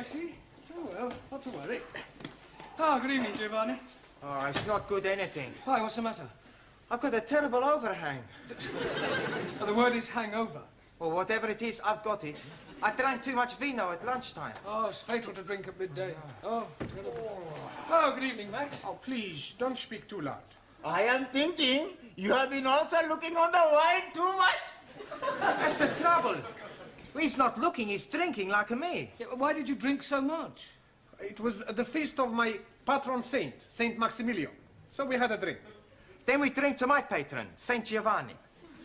then, I see. Oh, well, not to worry. Ah, good evening, Giovanni. Oh, it's not good anything. Why, what's the matter? I've got a terrible overhang. Oh, the word is hangover. Well, whatever it is, I've got it. I drank too much vino at lunchtime. Oh, it's fatal to drink at midday. Oh, terrible. Oh, good evening, Max. Oh, please, don't speak too loud. I am thinking you have been also looking on the wine too much. That's the trouble. He's not looking, he's drinking like me. Yeah, why did you drink so much? It was the feast of my patron saint, Saint Maximilian. So we had a drink. Then we drink to my patron, Saint Giovanni.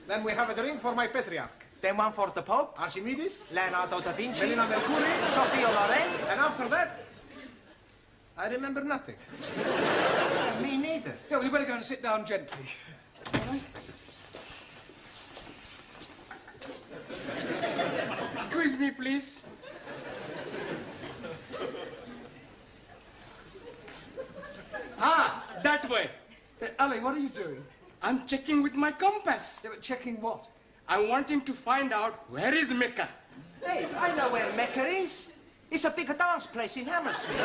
Then we have a drink for my patriarch, Then one for the Pope, Archimedes, Leonardo da Vinci, Melina Mercouri, Sophia Loren. and after that, I remember nothing. Me neither. Yeah, well, you better go and sit down gently. All right? Excuse me, please. Ah, that way. Uh, Ali, what are you doing? I'm checking with my compass. Yeah, but checking what? I'm wanting to find out where is Mecca. Hey, I know where Mecca is. It's a big dance place in Hammersmith.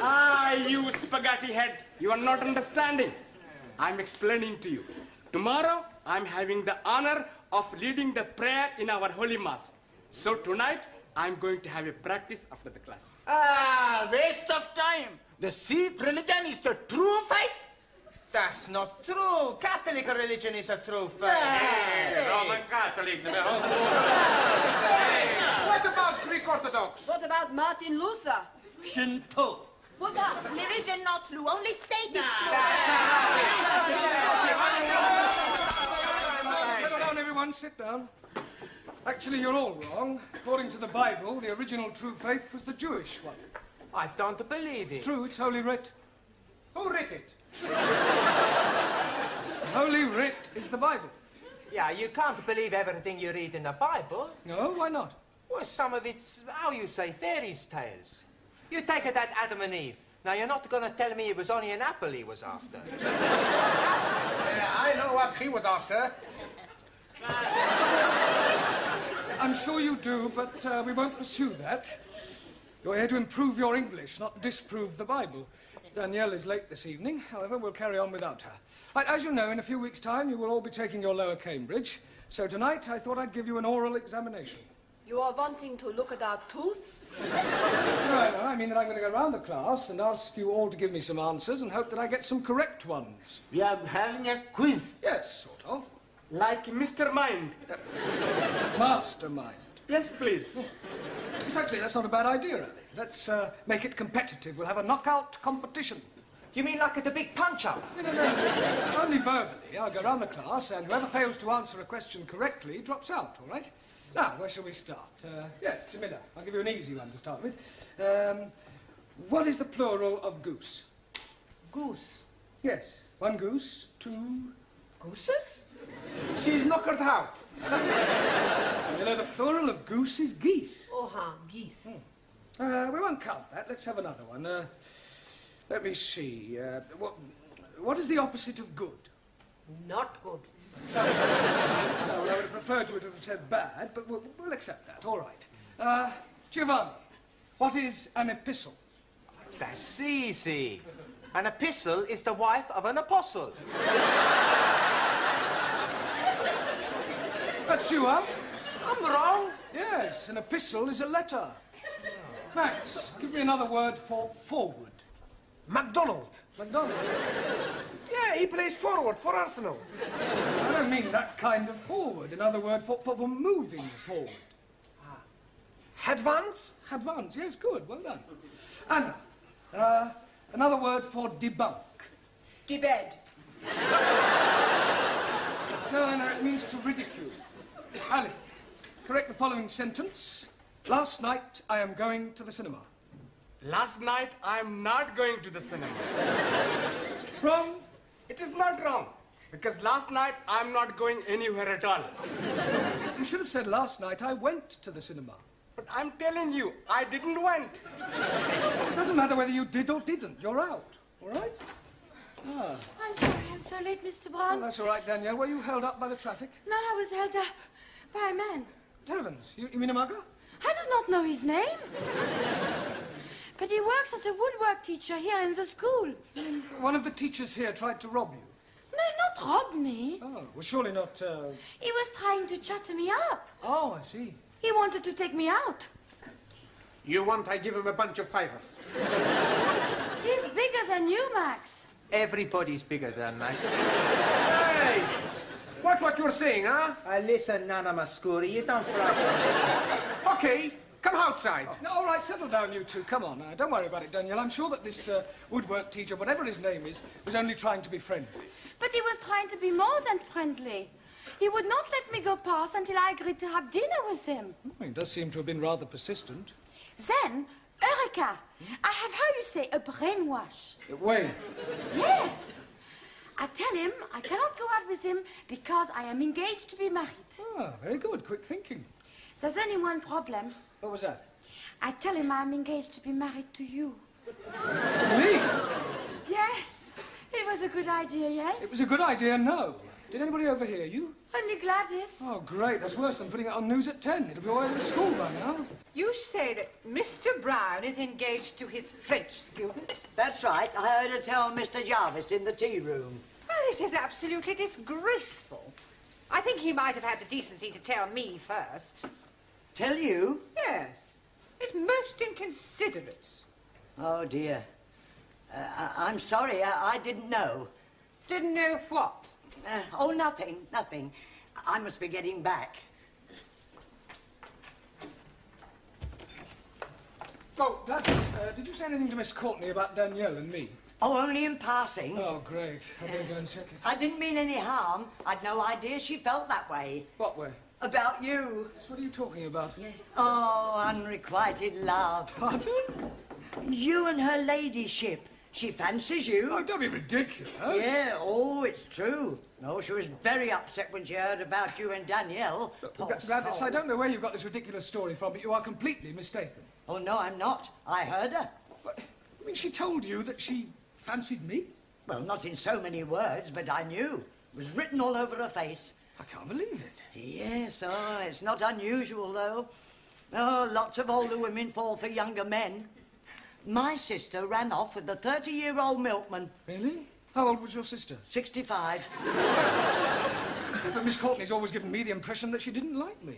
Ah, you spaghetti head. You are not understanding. I'm explaining to you. Tomorrow, I'm having the honor of leading the prayer in our holy mosque. So tonight, I'm going to have a practice after the class. Ah, waste of time. The Sikh religion is the true faith. That's not true. Catholic religion is a true faith. Roman Catholic. What about Greek Orthodox? What about Martin Luther? Shinto. Well, the religion not true, only state is true. Settle down, everyone. Sit down. Actually, you're all wrong. According to the Bible, the original true faith was the Jewish one. I don't believe it. It's true, it's Holy Writ. Who wrote it? Holy Writ is the Bible. Yeah, you can't believe everything you read in the Bible. No, why not? Well, some of it's, how you say, fairies tales. You take it that Adam and Eve. Now, you're not going to tell me it was only an apple he was after. Yeah, I know what he was after. I'm sure you do, but uh, we won't pursue that. You're here to improve your English, not disprove the Bible. Danielle is late this evening, however, we'll carry on without her. Right, as you know, in a few weeks' time, you will all be taking your lower Cambridge. So tonight, I thought I'd give you an oral examination. You are wanting to look at our tooths? No, no, I mean that I'm going to go around the class and ask you all to give me some answers and hope that I get some correct ones. We are having a quiz. Yes, sort of. Like Mr. Mind. Mastermind. Yes, please. Exactly, that's not a bad idea, Ali. Let's uh, make it competitive. We'll have a knockout competition. You mean like at the big punch-up? No, no, no. Only verbally. I'll go round the class, and whoever fails to answer a question correctly drops out, all right? Now, where shall we start? Uh, yes, Jamila, I'll give you an easy one to start with. Um, what is the plural of goose? Goose. Yes, one goose, two... Gooses? She's knockered out. Jamila, the plural of goose is geese. Oh, huh, geese. Uh, we won't count that. Let's have another one. Uh, let me see. Uh, what, what is the opposite of good? Not good. No, well, I would have preferred you to have said bad, but we'll, we'll accept that. All right. Uh, Giovanni, what is an epistle? That's easy. An epistle is the wife of an apostle. That's you out. I'm wrong. Yes, an epistle is a letter. Max, give me another word for forward. MacDonald. McDonald. Yeah, he plays forward for Arsenal. I don't mean that kind of forward. Another word for, for, for moving forward. Advance? Advance, yes, good, well done. Anna, uh, another word for debunk. Debed. No, no, it means to ridicule. Ali, correct the following sentence. Last night I am going to the cinema. Last night, I'm not going to the cinema. Wrong. It is not wrong. Because last night, I'm not going anywhere at all. You should have said last night I went to the cinema. But I'm telling you, I didn't went. It doesn't matter whether you did or didn't. You're out. All right? Ah. I'm sorry I'm so late, Mr. Well, that's all right, Danielle. Were you held up by the traffic? No, I was held up by a man. Heavens, you, you mean a mugger? I do not know his name. but he works as a woodwork teacher here in the school. One of the teachers here tried to rob you. No, not rob me. Oh, well, surely not. Uh... He was trying to chatter me up. Oh, I see. He wanted to take me out. You want I give him a bunch of fivers? He's bigger than you, Max. Everybody's bigger than Max. Hey! Watch what you're saying, huh? Uh, listen, Nana Mouskouri, you don't frighten me. Okay, come outside. No, all right, settle down, you two. Come on. Uh, don't worry about it, Danielle. I'm sure that this uh, woodwork teacher, whatever his name is, was only trying to be friendly. But he was trying to be more than friendly. He would not let me go past until I agreed to have dinner with him. Oh, he does seem to have been rather persistent. Then, Eureka! I have, how you say, a brainwash. Wait. Yes! I tell him I cannot go out with him because I am engaged to be married. Ah, very good. Quick thinking. There's only one problem. What was that? I tell him I'm engaged to be married to you. Me? Yes! It was a good idea, yes? It was a good idea, no. Did anybody overhear you? Only Gladys. Oh, great. That's worse than putting it on news at 10. It'll be all over the school by now. You say that Mr. Brown is engaged to his French student? That's right. I heard her tell Mr. Jarvis in the tea room. Well, this is absolutely disgraceful. I think he might have had the decency to tell me first. Tell you? Yes. It's most inconsiderate. Oh, dear. Uh, I- I'm sorry. I, I didn't know. Didn't know what? Uh, oh, nothing, nothing. I must be getting back. Oh, Gladys, uh, did you say anything to Miss Courtney about Danielle and me? Oh, only in passing. Oh, great. I better go and check it. I didn't mean any harm. I'd no idea she felt that way. What way? About you. So what are you talking about? Oh, unrequited love. Pardon? You and her ladyship. She fancies you. Oh, don't be ridiculous. Yeah, oh, it's true. No, she was very upset when she heard about you and Danielle. Gladys. I don't know where you got this ridiculous story from, but you are completely mistaken. Oh, no, I'm not. I heard her. But, I mean, she told you that she fancied me? Well, not in so many words, but I knew. It was written all over her face. I can't believe it. Yes, oh, it's not unusual, though. Oh, lots of older women fall for younger men. My sister ran off with a 30-year-old milkman, Really? How old was your sister? 65. But Miss Courtney's always given me the impression that she didn't like me.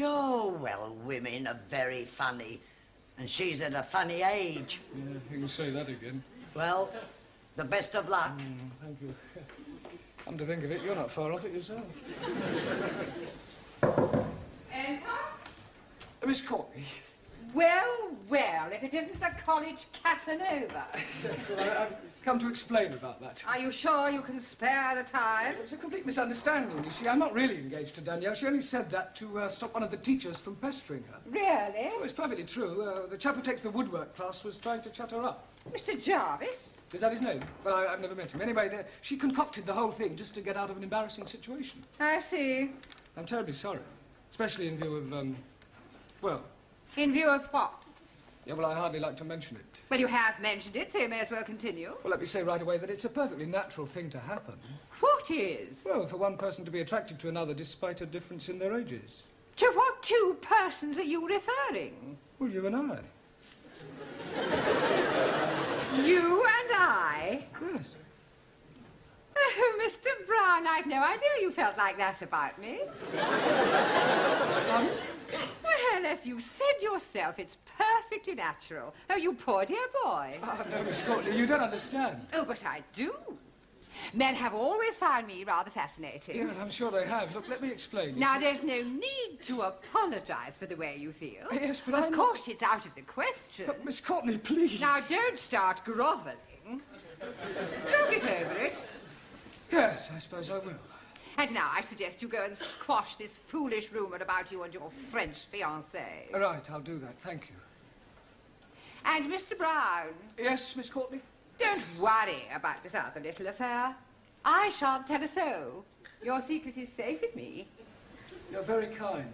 Oh, well, women are very funny. And she's at a funny age. Yeah, you can say that again. Well, the best of luck. Thank you. Come to think of it, you're not far off it yourself. Enter? Uh, Miss Courtney. Well, well, if it isn't the college Casanova. Yes, well, I, I've come to explain about that. Are you sure you can spare the time? It's a complete misunderstanding. You see, I'm not really engaged to Danielle. She only said that to uh, stop one of the teachers from pestering her. Really? Oh, it's perfectly true. Uh, the chap who takes the woodwork class was trying to chat her up. Mr. Jarvis? Is that his name? Well, I, I've never met him. Anyway, the, she concocted the whole thing just to get out of an embarrassing situation. I see. I'm terribly sorry, especially in view of, um, well, In view of what? yeah, well, I hardly like to mention it. Well, you have mentioned it, so you may as well continue. Well, let me say right away that it's a perfectly natural thing to happen. What is? Well, for one person to be attracted to another despite a difference in their ages. To what two persons are you referring? Well, you and I. You and I? Yes. Oh, Mr. Brown, I'd no idea you felt like that about me. Well, as you said yourself, it's perfectly natural. Oh, you poor dear boy. Ah, no, Miss Courtney, you don't understand. Oh, but I do. Men have always found me rather fascinating. Yeah, I'm sure they have. Look, let me explain. Now, see- there's no need to apologize for the way you feel. Yes, but Of I'm course, it's out of the question. But, Miss Courtney, please. Now, don't start groveling. You'll get over it. Yes, I suppose I will. And now I suggest you go and squash this foolish rumor about you and your French fiancée. All right, I'll do that. Thank you. And Mr. Brown, Yes, Miss Courtney? don't worry about this other little affair. I shan't tell a soul. Your secret is safe with me. You're very kind.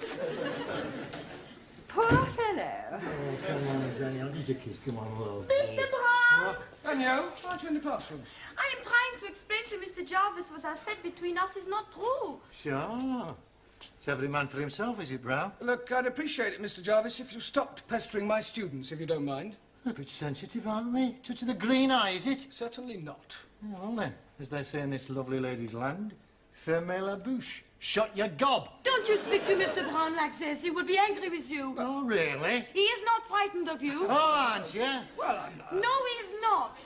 Poor fellow. Oh, come on, Daniel, these are kids. Come on, well. Mr. Brown! Danielle, aren't you in the classroom? I am trying to explain to Mr. Jarvis what I said between us is not true. Sure. It's every man for himself, is it, Brown? Look, I'd appreciate it, Mr. Jarvis, if you stopped pestering my students, if you don't mind. A bit sensitive, aren't we? Touch of the green eye, is it? Certainly not. Yeah, well then, as they say in this lovely lady's land, fermez la bouche. Shut your gob. Don't you speak to Mr. Brown like this. He will be angry with you. Oh, really? He is not frightened of you. Oh, aren't you? Well, I'm not. No, he is not.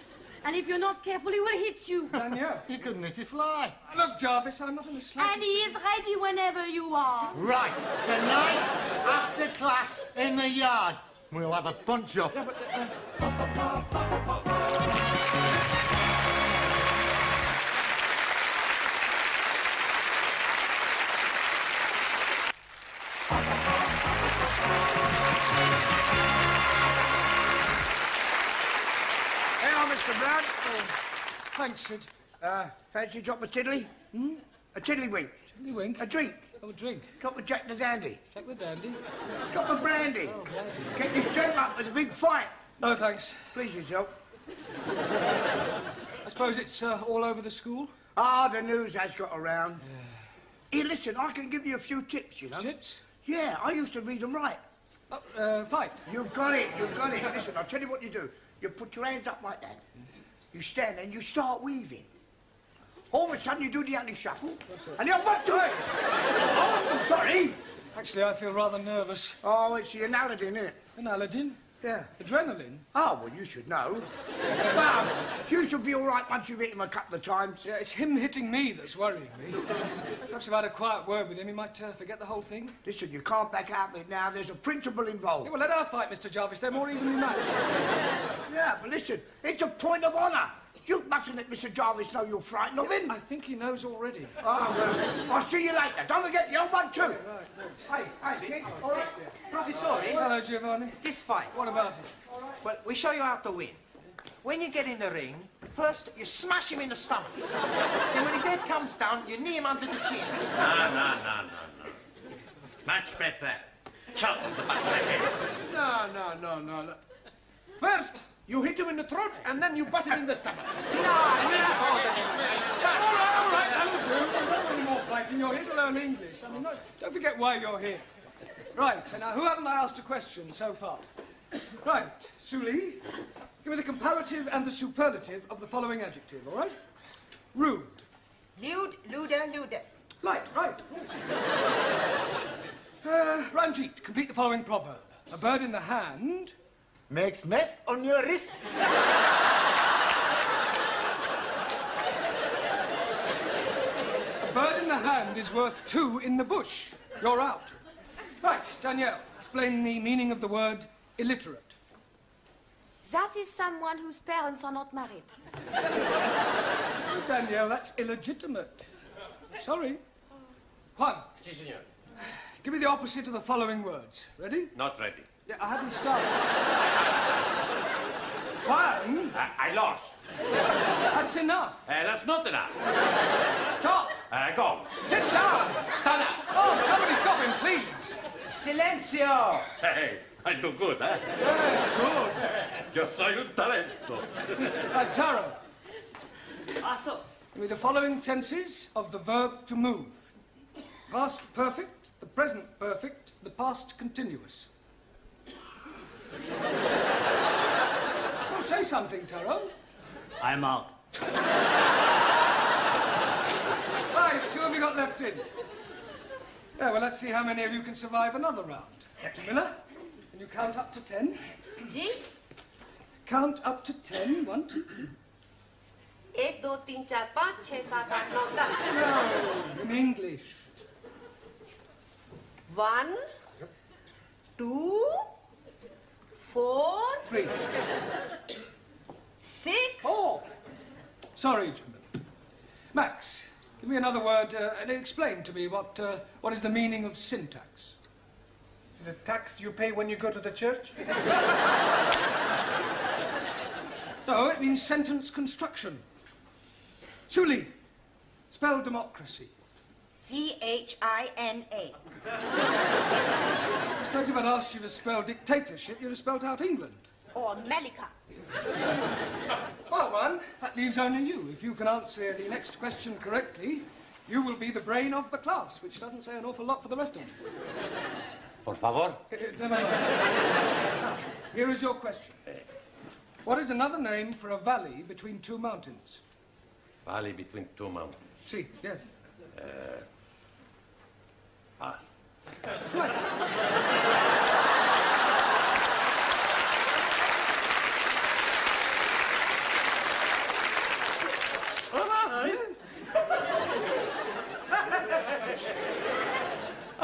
And if you're not careful, he will hit you. Danielle. You couldn't hit a fly. Look, Jarvis, I'm not in the slightest... And he is ready whenever you are. Right, tonight, after class, in the yard, we'll have a punch-up. Thanks, Sid. Uh, fancy a drop of tiddly? Hmm? A tiddlywink. Tiddly wink. A drink. Oh, a drink. Drop of Jack the Dandy. Take the dandy. Drop a brandy. Get this gent up with a big fight. No, thanks. Please yourself. I suppose it's uh, all over the school? Ah, the news has got around. Here, listen, I can give you a few tips, you know. Tips? Yeah, I used to read them right. Oh, uh, fight. You've got it, you've got it. Listen, I'll tell you what you do. You put your hands up like that. You stand and you start weaving. All of a sudden, you do the Ali shuffle. And the old one, two. Oh, sorry. Actually, I feel rather nervous. Oh, it's the Aladdin, isn't it? Yeah. Adrenaline? Oh, well, you should know. well, you should be all right once you've hit him a couple of times. Yeah, it's him hitting me that's worrying me. Perhaps if I had a quiet word with him, he might uh, forget the whole thing. Listen, you can't back out of it now. There's a principle involved. Yeah, well, let her fight, Mr. Jarvis. They're more evenly matched. Yeah, but listen, it's a point of honour. You mustn't let Mr. Jarvis know you're frightened of him. I think he knows already. Oh, well, I'll see you later. Don't forget the old one, too. Right. Hey, hey, kid. All right. Professore, Hello, Giovanni. this fight. What about it? Well, we show you how to win. When you get in the ring, first you smash him in the stomach. then when his head comes down, you knee him under the chin. No, no, no, no, no. Much better. Chop the back of the head. No, no, no, no. no. First, you hit him in the throat, and then you butt him in the stomach. All right, all right, that'll do. You don't want any more fighting. You're here to learn English. I mean, don't forget why you're here. Right, so now, who haven't I asked a question so far? Right, Su-Lee, give me the comparative and the superlative of the following adjective, all right? Rude. Lewd, luder, ludest. Right, right. Uh, Ranjit, complete the following proverb. A bird in the hand Makes mess on your wrist. A bird in the hand is worth two in the bush. You're out. Right, Danielle, explain the meaning of the word illiterate. That is someone whose parents are not married. Danielle, that's illegitimate. Sorry. Juan, Si, senor. give me the opposite of the following words. Ready? Not ready. Yeah, I haven't started. Juan, I, I lost. that's enough. Uh, that's not enough. Stop. Uh, go. Sit down. Stand up. Oh, somebody stop him, please. Silencio! Hey, I do good, eh? Yes, good. Yo soy un talento. Right, Taro, Also, give me the following tenses of the verb to move. Past perfect, the present perfect, the past continuous. Well, say something, Taro. I'm out. Right, who have you got left in? Yeah, well, let's see how many of you can survive another round. Dr. Miller, can you count up to ten? Ji Count up to ten. One, two, three. एक दो तीन चार पाँच छः सात आठ नौ दस No, in English. One two four, Three. six. Four. Sorry, gentlemen. Max, give me another word uh, and explain to me what, uh, what is the meaning of syntax? Is it a tax you pay when you go to the church? no, it means sentence construction. Surely, spell democracy. C H I N A. I suppose if I'd asked you to spell dictatorship, you'd have spelled out England. Or Malika. Well, one, that leaves only you. If you can answer the next question correctly, You will be the brain of the class, which doesn't say an awful lot for the rest of them. Por favor. Eh, eh, never mind. Now, Here is your question. What is another name for a valley between two mountains? Valley between two mountains. See, yes. Uh, pass.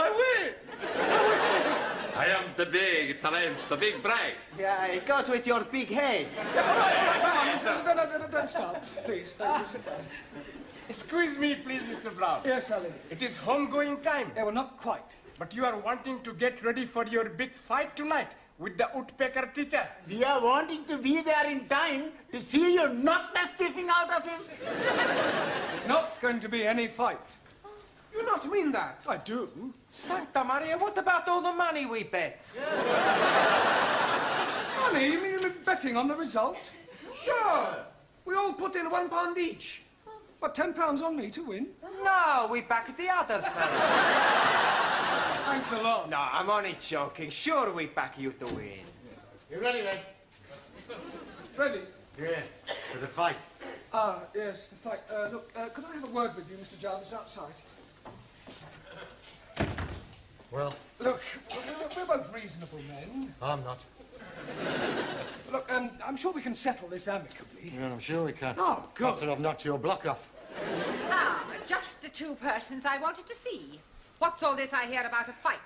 I will. I am the big talent, the big brain. Yeah, it goes with your big head. Come on, no, no, no, no, don't start. Please, thank you. Sit down. Excuse me, please, Mr. Brown. Yes, Ali. It is homegoing time. Yeah, well, not quite. But you are wanting to get ready for your big fight tonight with the woodpecker teacher. We are wanting to be there in time to see you knock the stiffing out of him. There's not going to be any fight. You not mean that? I do. Santa Maria, what about all the money we bet? Money? You mean you're betting on the result? Sure. We all put in one pound each. What, ten pounds on me to win? No, we back at the other fella. Thanks a lot. No, I'm only joking. Sure, we back you to win. You ready, then? Ready? Yeah, for the fight. Ah, yes, the fight. Uh, look, uh, could I have a word with you, Mr. Jarvis, outside? Well, Look, we're, we're both reasonable men. I'm not. Look, um, I'm sure we can settle this amicably. Yeah, I'm sure we can. Oh, good. After I've knocked your block off. Ah, just the two persons I wanted to see. What's all this I hear about a fight?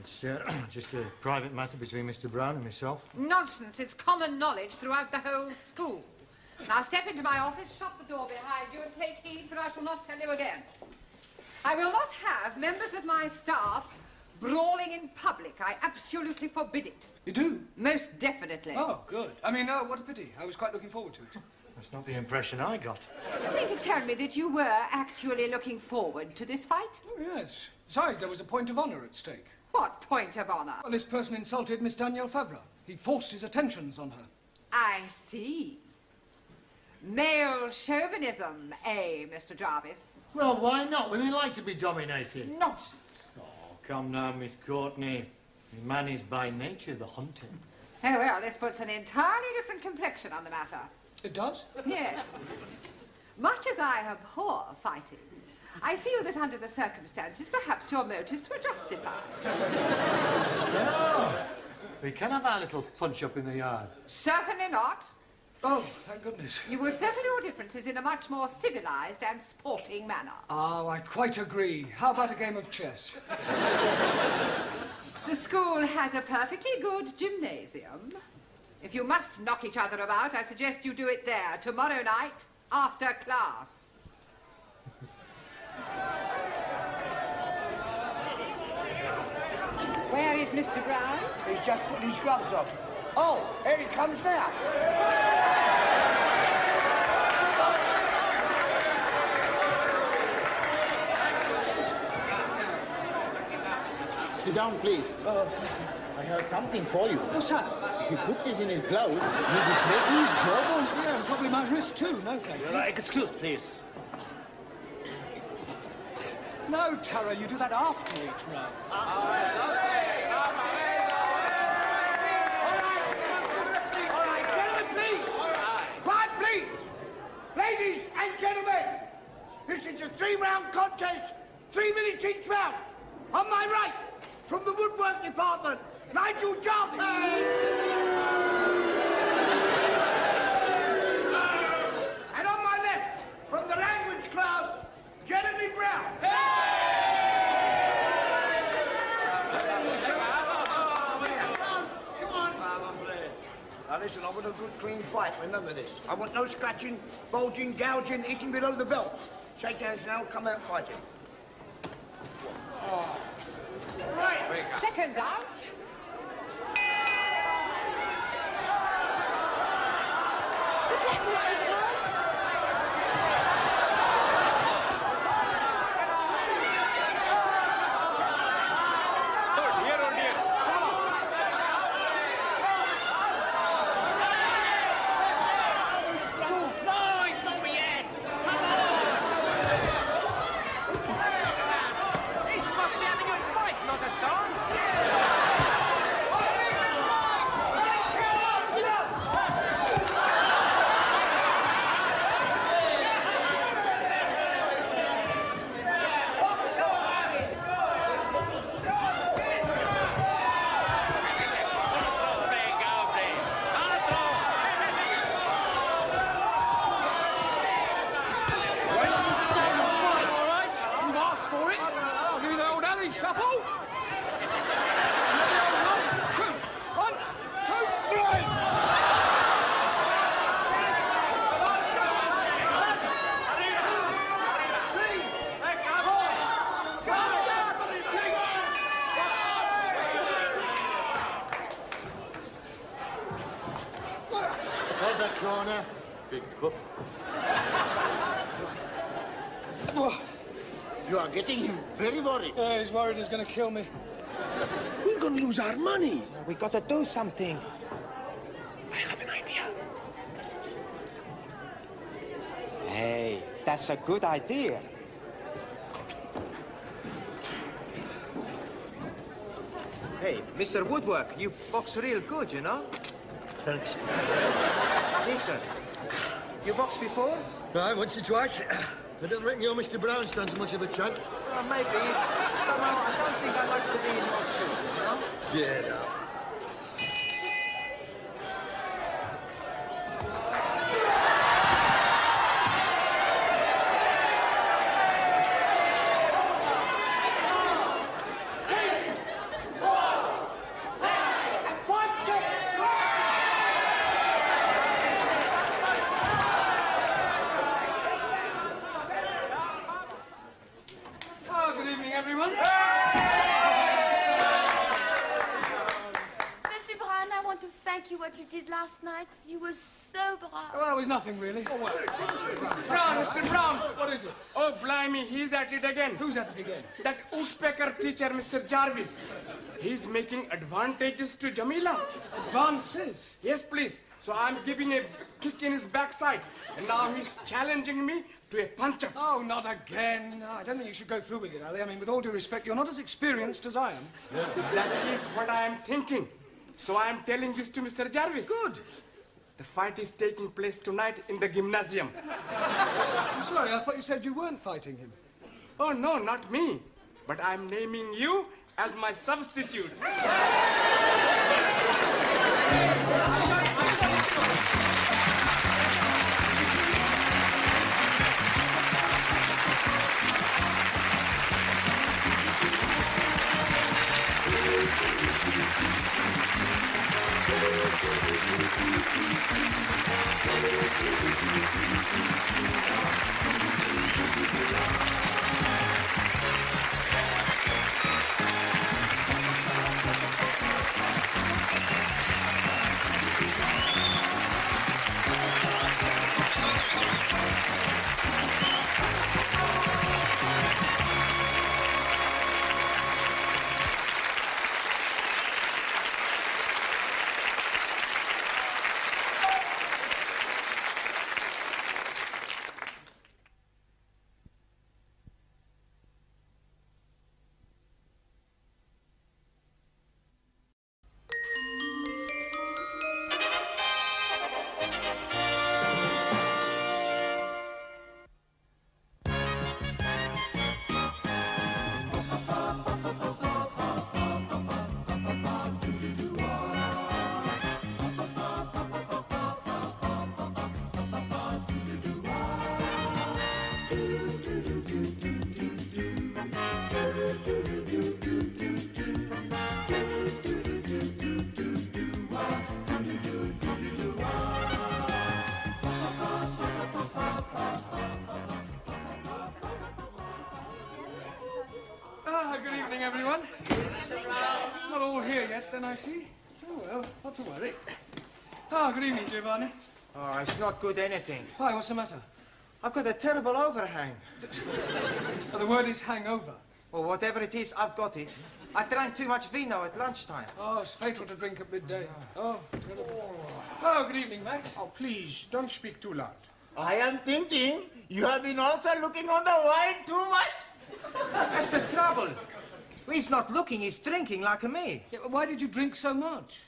It's uh, just a private matter between Mr. Brown and myself. Nonsense. It's common knowledge throughout the whole school. Now step into my office, shut the door behind you, and take heed, for I shall not tell you again. I will not have members of my staff brawling in public. I absolutely forbid it. You do? Most definitely. Oh, good. I mean, uh, what a pity. I was quite looking forward to it. That's not the impression I got. Do you mean to tell me that you were actually looking forward to this fight? Oh, yes. Besides, there was a point of honour at stake. What point of honour? Well, this person insulted Miss Danielle Favre. He forced his attentions on her. I see. Male chauvinism, eh, Mr. Jarvis? Well, why not? Women like to be dominated. Nonsense. Oh, come now, Miss Courtney. Man is by nature the hunter. Oh, well, this puts an entirely different complexion on the matter. It does? Yes. Much as I abhor fighting, I feel that under the circumstances, perhaps your motives were justified. No. We can have our little punch up in the yard. Certainly not. Oh, thank goodness. You will settle your differences in a much more civilized and sporting manner. Oh, I quite agree. How about a game of chess? The school has a perfectly good gymnasium. If you must knock each other about, I suggest you do it there tomorrow night after class. Where is Mr. Brown? He's just putting his gloves on. Oh, here he comes now. Sit down, please. Oh. I have something for you. What's that? If you put this in his blouse, you will break his jawbones. Yeah, and probably my wrist too. No, thank you. excuse, please. No, Taro, you do that after each round. All right, gentlemen, please. Quiet, please. Ladies and gentlemen, this is a three-round contest, three minutes each round. On my right, from the woodwork department, Nigel Jarvis. Uh, and on my left, from the language class, Jeremy Brown. Now listen, I want a good clean fight, remember this. I want no scratching, bulging, gouging, eating below the belt. Shake hands now, come out fighting. Right, seconds out. Good luck, Mr. Brown. Oh dear, oh dear. Come on. No, it's not me yet. Come on. that corner. Big puff. You are getting him very worried. Uh, he's worried he's going to kill me. We're going to lose our money. We got to do something. I have an idea. Hey, that's a good idea. Hey, Mr. Woodwork, you box real good, you know? Thanks. Listen, you boxed before? Right, once or twice. I don't reckon your Mr. Brown stands much of a chance. Well, maybe. Somehow, I don't think I'd like to be in your shoes, you know? Yeah, no. Want to thank you what you did last night. You were so brave. Well, it was nothing, really. Oh, well. Mr. Brown, Mr. Brown. What is it? Oh, blimey, he's at it again. Who's at it again? That woodpecker teacher, Mr. Jarvis. He's making advantages to Jamila. Advances? Yes, please. So I'm giving a kick in his backside. And now he's challenging me to a punch-up. Oh, not again. No, I don't think you should go through with it, Ali. I mean, with all due respect, you're not as experienced as I am. That is what I am thinking. So I am telling this to Mr. Jarvis. Good. The fight is taking place tonight in the gymnasium. I'm sorry, I thought you said you weren't fighting him. Oh, no, not me. But I'm naming you as my substitute. Well, not to worry. Ah, good evening, Giovanni. Oh, it's not good anything. Why, what's the matter? I've got a terrible overhang. Oh, the word is hangover. Well, whatever it is, I've got it. I drank too much vino at lunchtime. Oh, it's fatal to drink at midday. Oh, terrible. Oh, good evening, Max. Oh, please, don't speak too loud. I am thinking you have been also looking on the wine too much. That's the trouble. He's not looking, he's drinking like me. Yeah, why did you drink so much?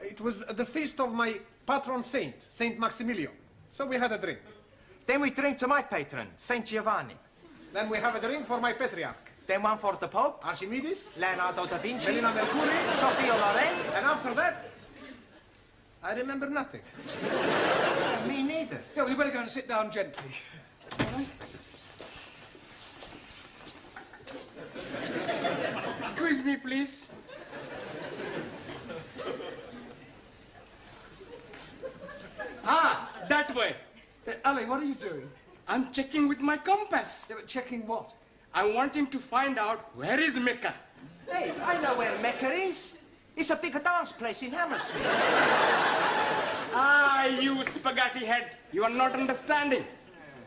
It was the feast of my patron saint, Saint Maximilian. So we had a drink. Then we drink to my patron, Saint Giovanni. Then we have a drink for my patriarch. Then one for the Pope, Archimedes, Leonardo da Vinci, Melina Mercouri, Sophia Loren. and after that, I remember nothing. Me neither. Yeah, well, you better go and sit down gently. All right? Excuse me, please. Ah, that way. Uh, Ali, what are you doing? I'm checking with my compass. Yeah, but checking what? I'm wanting to find out where is Mecca. Hey, I know where Mecca is. It's a big dance place in Hammersmith. Ah, you spaghetti head. You are not understanding.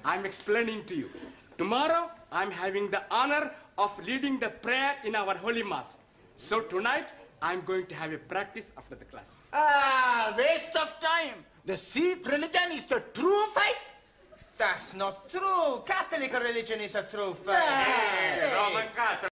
I'm explaining to you. Tomorrow, I'm having the honor of leading the prayer in our holy mosque. So tonight, I'm going to have a practice after the class. Ah, waste of time. The Sikh religion is the true faith. That's not true. Catholic religion is a true faith. Say. Roman Catholic.